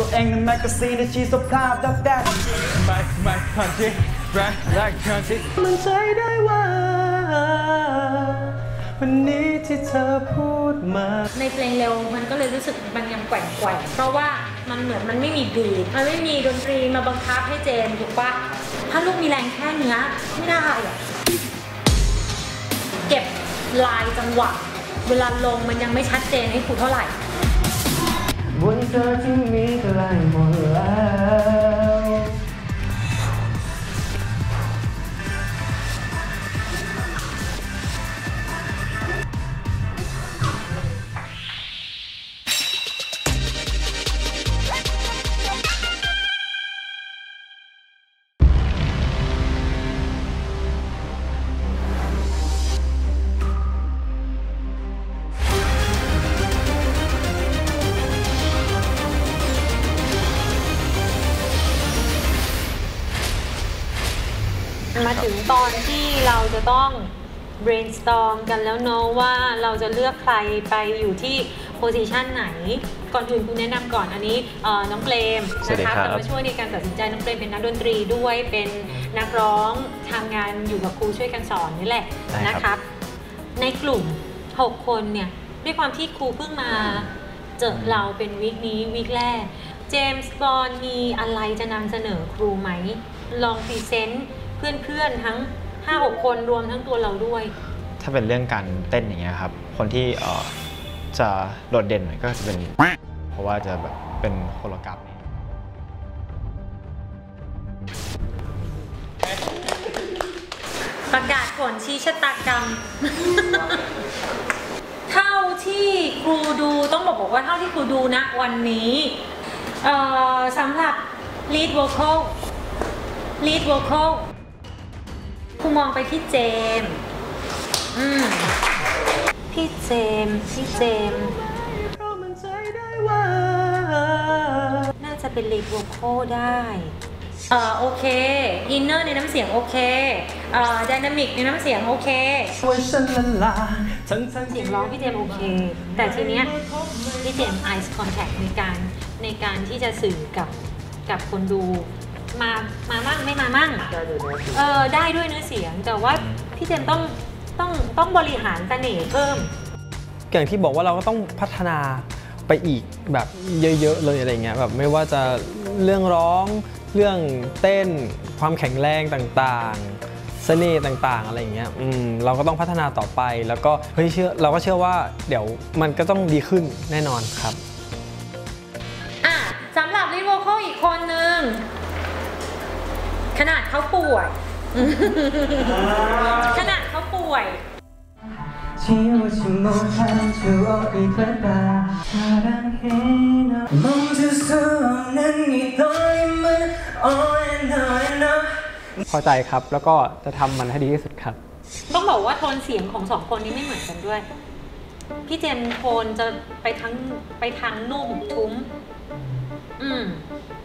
ตัวเองในแมกกาซีนในชีสภาพดักแดดไม่ไม่คันที่แรงแรงคันที่มันใจได้ว่า วันนี้ที่เธอพูดมา ในเพลงเร็วมันก็เลยรู้สึกมันยังแกว่งแกว่งเพราะว่ามันเหมือนมันไม่มีบีทมันไม่มีดนตรีมาบังคับให้เจนถูกปะถ้าลูกมีแรงแค่เนื้อไม่ได้อะเก็บลายจังหวะ เวลาลงมันยังไม่ชัดเจนให้ครูเท่าไหร่ บนเธอที่มีใก ถึงตอนที่เราจะต้อง brainstorm กันแล้วเนาะว่าเราจะเลือกใครไปอยู่ที่ position ไหน ก่อนอื่นคุณแนะนำก่อนอันนี้เอ่อน้องเปรมสวัสนะดีคะครับจะมาช่วยในการตัดสินใจน้องเปรมเป็นนักดนตรีด้วยเป็นนักร้องทำงานอยู่กับครูช่วยกันสอนนี่แหละนะครับ ในกลุ่ม 6 คนเนี่ยด้วยความที่ครูเพิ่งมาเจอเราเป็นวีคนี้วีคแรก เจมส์บอลมีอะไรจะนำเสนอครูไหมลองพรีเซนต์ เพื่อนๆทั้ง5-6คนรวมทั้งตัวเราด้วย ถ้าเป็นเรื่องการเต้นอย่างเงี้ยครับ คนที่เอ่อจะโดดเด่นหน่อยก็จะเป็น เพราะว่าจะแบบเป็นโคโรกราฟนี่ประกาศผลชี้ชะตากรรม เท่าที่ครูดูต้องบอกบอกว่าเท่าที่ครูดูนะวันนี้เอ่อสำหรับ lead vocal lead vocal ครูมองไปที่เจม อืม พี่เจม พี่เจม น่าจะเป็น lead vocal ได้เอ่อโอเค อินเนอร์ในน้ำเสียงโอเคเอ่อดินามิกในน้ำเสียงโอเคช่วยฉันละลายทั้งทั้งเสียงร้องพี่เจมโอเค แต่ทีเนี้ยพี่เจมส์ eye contact ในการในการที่จะสื่อกับกับคนดู มามามั่งไม่มามั่งเออได้ด้วยเนื้อเสียง แต่ว่าพี่เจมส์ต้องต้องต้องบริหารเสน่ห์เพิ่มอย่างที่บอกว่าเราก็ต้องพัฒนาไปอีกแบบเยอะ ๆ เลยอะไรเงี้ยแบบไม่ว่าจะเรื่องร้องเรื่องเต้นความแข็งแรงต่างๆ เสน่ห์ต่างๆ อะไรอย่างเงี้ยอืมเราก็ต้องพัฒนาต่อไปแล้วก็เฮ้ยเชื่อเราก็เชื่อว่าเดี๋ยวมันก็ต้องดีขึ้นแน่นอนครับ ขนาดเขาป่วย ขนาดเขาป่วย 지우지 못한 추억이 될까 사랑해 너 멈출 수 없는 이 떨림은 on and on and on พอใจครับแล้วก็จะทำมันให้ดีที่สุดครับ ต้องบอกว่าโทนเสียงของสองคนนี้ไม่เหมือนกันด้วย พี่เจมส์โทนจะไปทั้งไปทางนุ่มทุ้ม อืม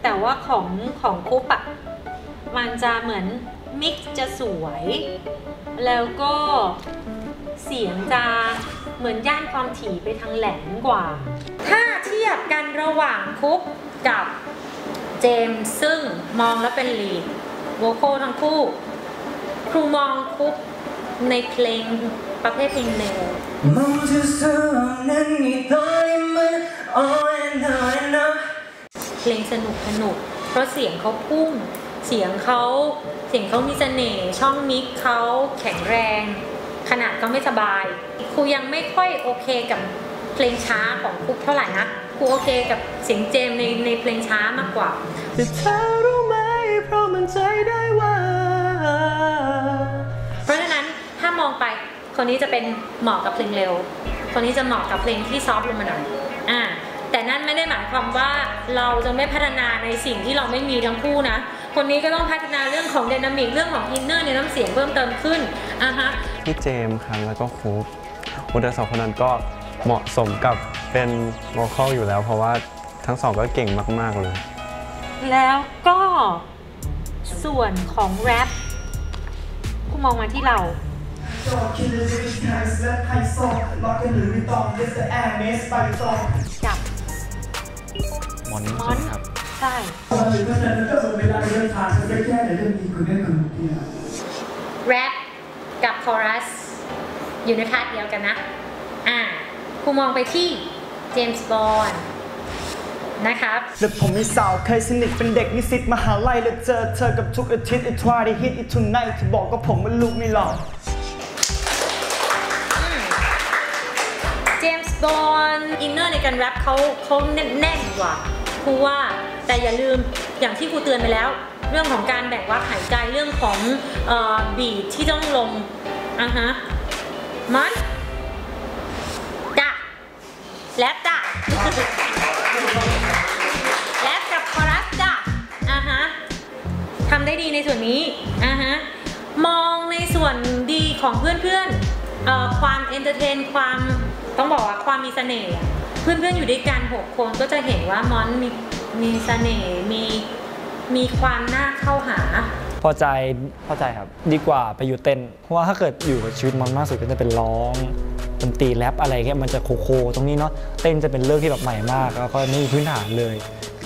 แต่ว่าของของคุปอะ มันจะเหมือนมิกจะสวย แล้วก็เสียงจะเหมือนย่านความถี่ไปทางแหลมกว่า ถ้าเทียบกันระหว่างคุกกับเจมซึ่งมองแล้วเป็นลีดโวโคทั้งคู่ ครูมองคุกในเพลงประเภทเพลงเร็วเพลงสนุกสนุกเพราะเสียงเขาพุ่ง เสียงเขาเสียงเขามีเสน่ห์ช่องมิกเขาแข็งแรง ขนาดก็ไม่สบายครูยังไม่ค่อยโอเคกับเพลงช้าของคุปเท่าไหร่นะครูโอเคกับเสียงเจมส์ในในเพลงช้ามากกว่าแต่เธอรู้ไหมเพราะมันใจได้ว่า เพราะฉะนั้นถ้ามองไปคนนี้จะเป็นเหมาะกับเพลงเร็ว คนนี้จะเหมาะกับเพลงที่ soft ลงมาหน่อยอ่าแต่นั่นไม่ได้หมายความว่าเราจะไม่พัฒนาในสิ่งที่เราไม่มีทั้งคู่นะ คนนี้ก็ต้องพัฒนาเรื่องของ dynamic เรื่องของ inner ในน้ำเสียงเพิ่มเติมขึ้นอะฮะพี่เจมส์ครับแล้วก็คูปอุตสองคนนั้นก็เหมาะสมกับเป็นโวคอลอยู่แล้ว เพราะว่าทั้งสองก็เก่งมาก ๆ เลย แล้วก็ส่วนของแรปคุณมองมาที่เรากับหมอ มอนมใช่อนไหมครับใช่แรปกับคอรัส อยู่ใน part เดียวกันนะ อ่าครูมองไปที่เจมส์บอนด์นะครับและผมมีสาวเคยสนิทเป็นเด็กนิสิตมหาลัยแล้วเจอเธอกับทุกอาทิตย์ I try to hit it tonight เธอบอกกับผมว่าลูกไม่หล่อเจมส์บอนด์ inner ในการแรปเขาเขาแน่นๆกว่า ครูว่า แต่อย่าลืมอย่างที่ครูเตือนไปแล้ว เรื่องของการแบ่งวักหายใจเรื่องของ beat ที่ต้องลงอะฮะมันจ้ะแรปจ้ะแรปกับคอรัสจ้ะอะฮะทำได้ดีในส่วนนี้อะฮะมองในส่วนดีของเพื่อนๆเอ่อความ entertain ความต้องบอกว่าความมีเสน่ห์ เพื่อนๆอยู่ด้วยกันหกคนก็จะเห็นว่ามอนมีมีเสน่ห์มีมีความน่าเข้าหา พอใจพอใจครับ ดีกว่าไปอยู่เต้น เพราะว่าถ้าเกิดอยู่กับชีวิตมันมากสุดก็จะเป็นร้องดนตรีแรปอะไรเงี้ยมันจะโคโคตรงนี้เนาะเต้นจะเป็นเรื่องที่แบบใหม่มากแล้วก็ไม่มีพื้นฐานเลย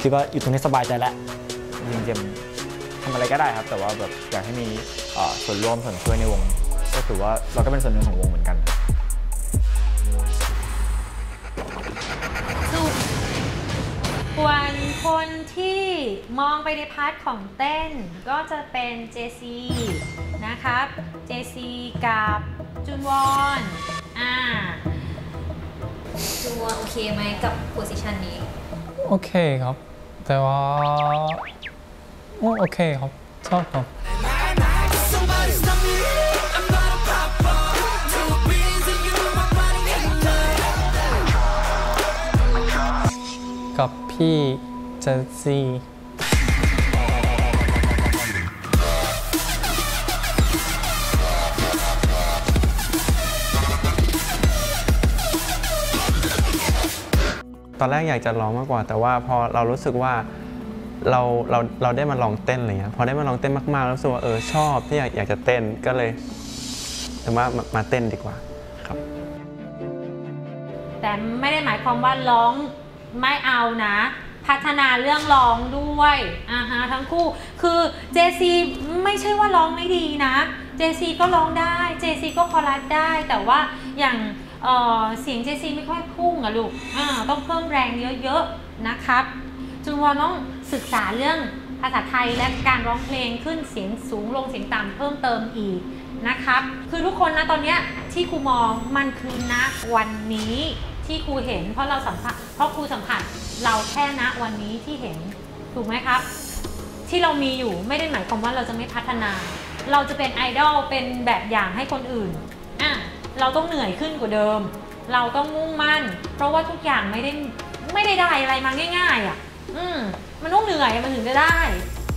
คิดว่าอยู่ตรงนี้สบายใจแล้วจริงๆเจมทำอะไรก็ได้ครับ แต่ว่าแบบอยากให้มีเอ่อส่วนร่วมส่วนช่วยในวง ก็ถือว่าเราก็เป็นส่วนหนึ่งของวงเหมือนกัน ส่วนคนที่มองไปใน part ของเต้นก็จะเป็น JC นะครับ JC กับจุนวอนอ่าดูว่าโอเคไหมกับ position นี้ โอเคครับ แต่ว่าโอ้โอเคครับชอบครับ กับพี่จสซี่ตอนแรกอยากจะร้องมากกว่า แต่ว่าพอเรารู้สึกว่าเราเราเราได้มาลองเต้นอะไรเงี้ยพอได้มาลองเต้นมากๆแล้วรู้สึกว่าเออชอบที่อยากอยากจะเต้นก็เลยแต่ว่ามามาเต้นดีกว่าครับ แต่ไม่ได้หมายความว่าร้อง ไม่เอานะ พัฒนาเรื่องร้องด้วยอ่าฮะทั้งคู่คือ JC ไม่ใช่ว่าร้องไม่ดีนะ JC ก็ร้องได้ JC ก็คอรัสได้ แต่ว่าอย่างเออเสียง JC ไม่ค่อยพุ่งอะลูกอ่าต้องเพิ่มแรงเยอะๆนะครับจุนวอนต้องศึกษาเรื่องภาษาไทยและการร้องเพลงขึ้นเสียงสูงลงเสียงต่ำเพิ่มเติมอีกนะครับ คือทุกคนนะตอนเนี้ยที่ครูมองมันคือณวันนี้ ที่ครูเห็น เพราะเราสัมผัสเพราะครูสัมผัสเราแค่ณวันนี้ที่เห็นถูกไหมครับ ที่เรามีอยู่ไม่ได้หมายความว่าเราจะไม่พัฒนา เราจะเป็นไอดอลเป็นแบบอย่างให้คนอื่นอะเราต้องเหนื่อยขึ้นกว่าเดิม เราต้องมุ่งมั่น เพราะว่าทุกอย่างไม่ได้ไม่ได้ได้อะไรมาง่าย ๆอะอืมมันต้องเหนื่อยมันถึงจะได้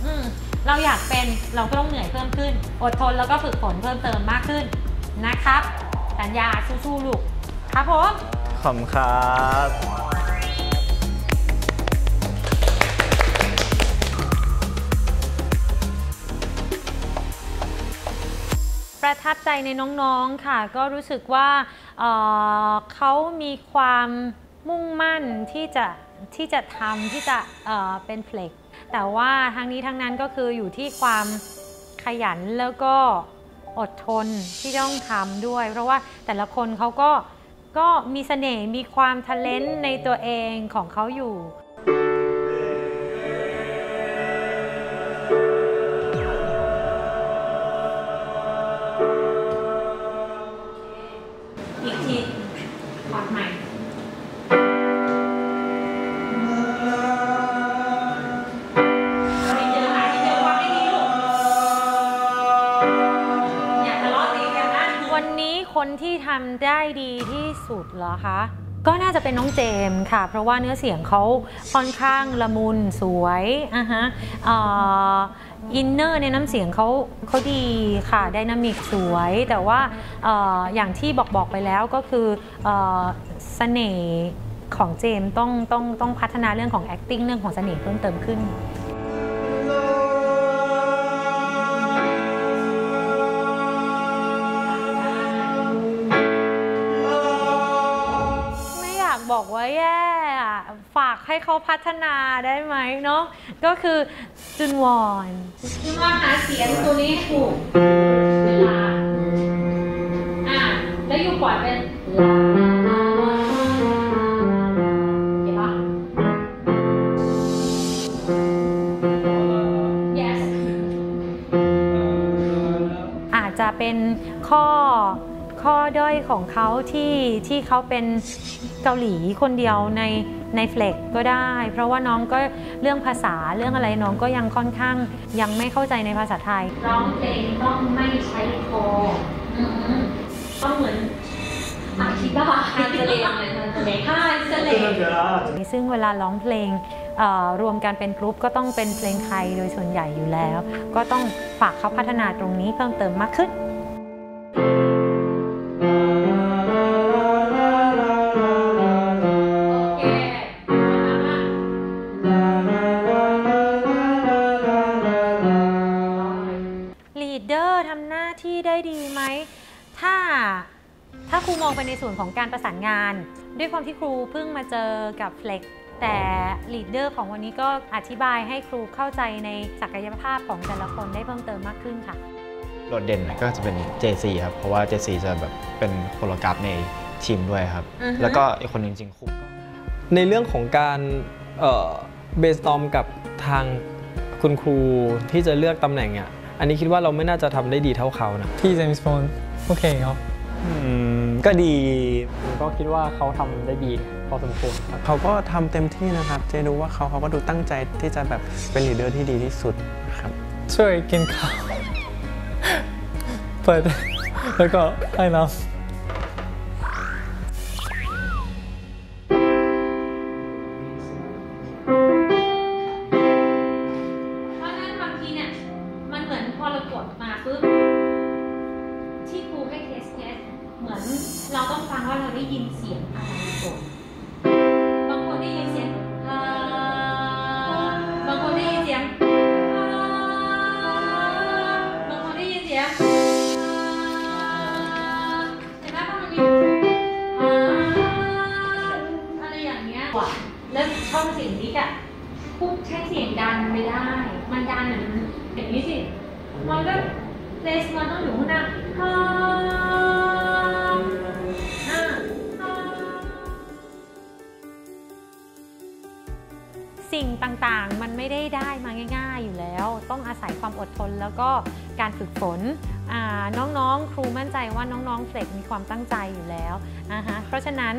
อืมเราอยากเป็นเราก็ต้องเหนื่อยเพิ่มขึ้น อดทนแล้วก็ฝึกฝนเพิ่มเติมมากขึ้นนะครับ สัญญาสู้ๆลูกครับผม ขอบคุณครับประทับใจในน้องๆค่ะ ก็รู้สึกว่าเเขามีความมุ่งมั่นที่จะที่จะทำที่จะเเป็นเพล็ก แต่ว่าทั้งนี้ทั้งนั้นก็คืออยู่ที่ความขยันแล้วก็อดทนที่ต้องทำด้วย เพราะว่าแต่ละคนเขาก็ ก็มีเสน่ห์มีความทะเลนในตัวเองของเขาอยู่ คนที่ทำได้ดีที่สุดเหรอคะ ก็น่าจะเป็นน้องเจมส์ค่ะ เพราะว่าเนื้อเสียงเขาค่อนข้างละมุนสวยอะฮะ inner ในน้ำเสียงเขาเขาดีค่ะ dynamic สวย แต่ว่าอย่างที่บอกบอกไปแล้วก็คือเอ่อเสน่ห์ของเจมส์ต้องต้องต้องพัฒนาเรื่องของ acting เรื่องของเสน่ห์เพิ่มเติมขึ้น ให้เขาพัฒนาได้ไหมเนาะก็คือจุนวอนจุนวอนหาเสียงตัวนี้ให้ถูกเวลาอะแล้วอยู่ปล่อยเป็นลาลาลาเห็นปะ yes อาจจะเป็นข้อข้อด้อยของเขาที่ที่เขาเป็นเกาหลีคนเดียวใน ในเฟล็กก็ได้ เพราะว่าน้องก็เรื่องภาษาเรื่องอะไรน้องก็ยังค่อนข้างยังไม่เข้าใจในภาษาไทย ร้องเพลงต้องไม่ใช้โคอืมต้องเหมือนอธิบายทานทะเลเลยทานทะเลใช่ทะเลซึ่งเวลาร้องเพลงเอ่อรวมกันเป็นกรุ๊ปก็ต้องเป็นเพลงไทยโดยส่วนใหญ่อยู่แล้ว ก็ต้องฝากเขาพัฒนาตรงนี้เพิ่มเติมมากขึ้น ส่วนของการประสานงาน ด้วยความที่ครูเพิ่งมาเจอกับ FLEX แต่ leader ของวันนี้ก็อธิบายให้ครูเข้าใจในศักยภาพของแต่ละคนได้เพิ่มเติมมากขึ้นค่ะ โดดเด่นก็จะเป็น JC ครับ เพราะว่า JC จะแบบเป็น choreograph ในทีมด้วยครับอือฮึแล้วก็อีกคนหนึ่งจริงๆคุกก็ในเรื่องของการเบสตอมกับทางคุณครูที่จะเลือกตำแหน่งอะอันนี้คิดว่าเราไม่น่าจะทำได้ดีเท่าเขานะพี่เจมส์บอนด์โอเคครับ อืม ก็ดี ผมก็คิดว่าเขาทำได้ดีพอสมควรครับเขาก็ทำเต็มที่นะครับ เจดูว่าเขาเขาก็ดูตั้งใจที่จะแบบเป็น leader ที่ดีที่สุดครับ ช่วยกินข้าวเปิดแล้วก็ให้น้ำ อย่างนี้สิ มันก็เลสมันต้องอยู่ข้างหน้าฮ่าสิ่งต่างๆ มันไม่ได้ได้มาง่ายๆอยู่แล้ว ต้องอาศัยความอดทนแล้วก็การฝึกฝนน้องๆ ครูมั่นใจว่าน้องๆเฟล็กมีความตั้งใจอยู่แล้วอ่าฮะเพราะฉะนั้น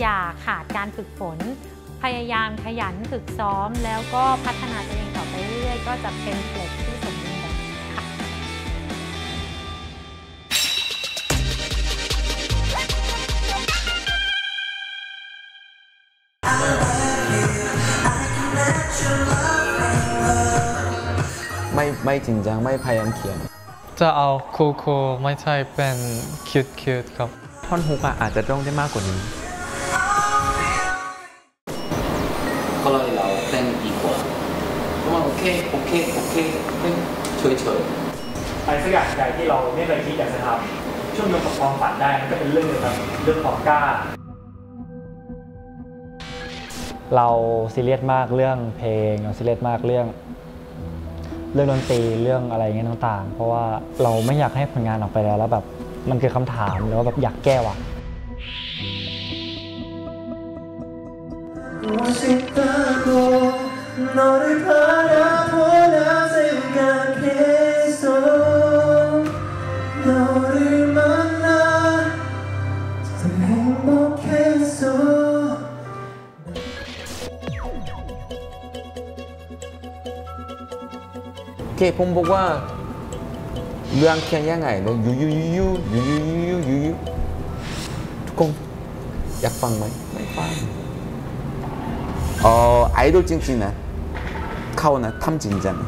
อย่าขาดการฝึกฝน พยายามขยันฝึกซ้อม แล้วก็พัฒนาตัวเองต่อไปเรื่อยๆ ก็จะเป็นเฟล็กที่ ไม่ไม่จริงจังไม่พยายามเขียน จะเอาคูลคูลไม่ใช่เป็นคิวคิวครับท่อนฮุกอะอาจจะต้องได้มากกว่านี้ก็เลยเราเต้นดีกว่าเพราะว่าโอเคโอเคโอเคเต้นเฉยเฉยอะไรสักอย่างใดที่เราไม่เคยคิดอยากจะทำช่วงเดียวกับความฝันได้มันก็เป็นเรื่องหนึงครับเรื่องของกล้า เราซีเรียสมากเรื่องเพลงเราซีเรียสมากเรื่องเรื่องดนตรีเรื่องอะไรเงี้ยต่างๆ เพราะว่าเราไม่อยากให้ผลงานออกไปแล้ว แล้วแบบมันคือคำถามหรือว่าแบบอยากแก้ว่ะ너 오케이 본보가 루앙키안 양아에 너 유유유유 유유유유유 뚜껑. 약방만 어 아이돌 찡찡나. 카오나 탐진장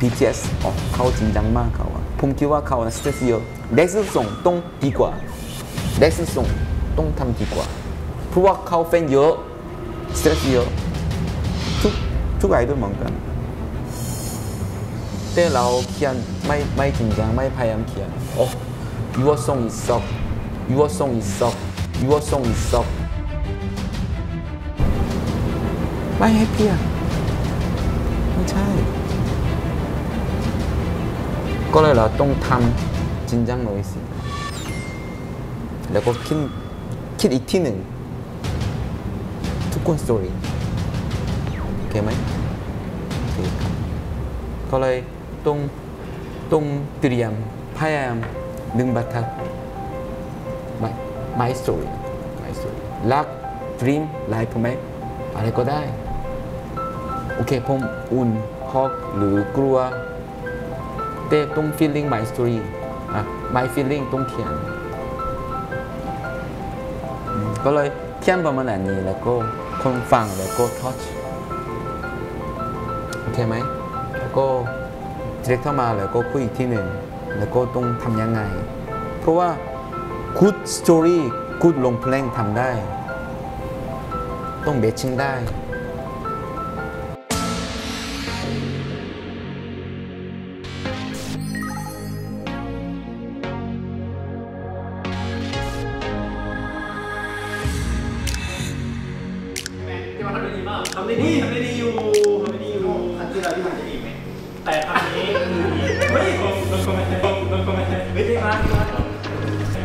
BTS 어 카오 진장만 카오 봄기와 카오나 스트레스요 넥스송 똥 비과. 넥스송 똥탐 비과. 부와 카오 팬요 스트레스요 툭툭 아이돌 뭔가 แฟนเยอะสเตสเยอะทุกทุกไอดอลเหมือนกันแต่เราเขียนไม่ไม่จริงจังไม่พยายามเขียนโอ้ your song is suck your song is suck your song is suck ไม่ให้เปียกไม่ใช่ ก็เลยเราต้องทำจริงจังหน่อยสิแล้วก็คิดคิดอีกที่หนึ่ง ทุกคนสตอรี่โอเคไหมโอเคครับก็เลย ต้องต้องเตรียมพยายามหนึ่งบรรทัด my my story my story รัก dream life ไหมอะไรก็ได้ โอเคผมอุ่นฮอกหรือกลัวแต่ต้อง feeling my story อะ my feeling ต้องเขียนก็เลยเขียนประมาณนี้แล้วก็คนฟังแล้วก็ touch โอเคไหมแล้วก็ เรียกเข้ามาแล้วก็คุยอีกที่หนึ่งแล้วก็ต้องทำยังไง เพราะว่า good story good ลงเพลงทำได้ ต้องเบชชิ่งได้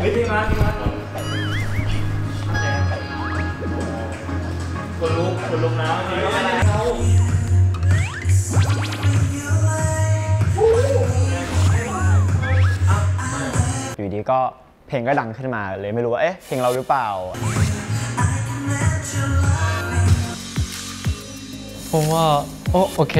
ไม่ได้มาไม่ได้มาคนลุกคนลุกนะไม่ได้เขาอยู่ดีก็เพลงก็ดังขึ้นมาเลยไม่รู้ว่าเอ๊ะเพลงเราหรือเปล่า ผมว่าโอโอเค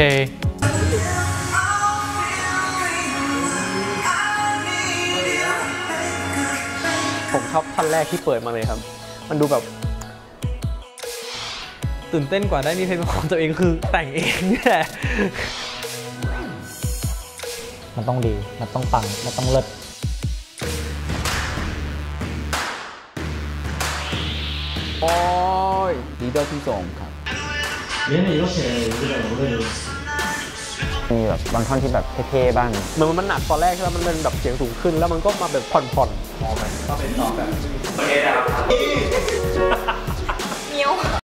ชอบท่อนแรกที่เปิดมาเลยครับ มันดูแบบ ตื่นเต้นกว่าได้มีเพลงเป็นของตัวเองคือแต่งเองนี่แหละมันต้องดี มันต้องปัง มันต้องเลิศโอ้ย leader ที่สองครับ มีแบบบางท่อนที่แบบเท่ๆบ้างเหมือนมันหนักตอนแรกใช่ไหมมันเป็นแบบเสียงสูงขึ้น แล้วมันก็มาแบบผ่อนๆก็เป็นตอบแบบโอเคนะครับ